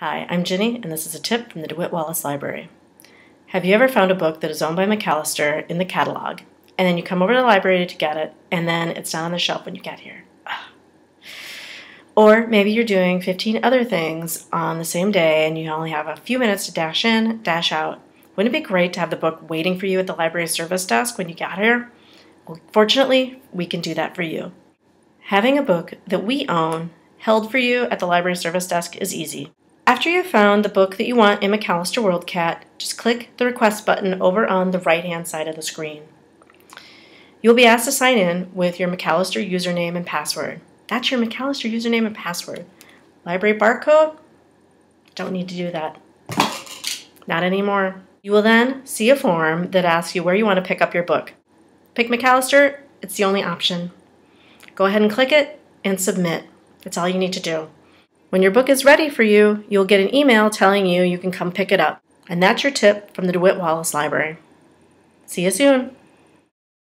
Hi, I'm Ginny, and this is a tip from the DeWitt Wallace Library. Have you ever found a book that is owned by Macalester in the catalog, and then you come over to the library to get it, and then it's not on the shelf when you get here? Ugh. Or maybe you're doing 15 other things on the same day, and you only have a few minutes to dash in, dash out. Wouldn't it be great to have the book waiting for you at the library service desk when you got here? Well, fortunately, we can do that for you. Having a book that we own held for you at the library service desk is easy. After you've found the book that you want in Macalester WorldCat, just click the request button over on the right hand side of the screen. You'll be asked to sign in with your Macalester username and password. That's your Macalester username and password. Library barcode? Don't need to do that. Not anymore. You will then see a form that asks you where you want to pick up your book. Pick Macalester, it's the only option. Go ahead and click it and submit. That's all you need to do. When your book is ready for you, you'll get an email telling you you can come pick it up. And that's your tip from the DeWitt Wallace Library. See you soon.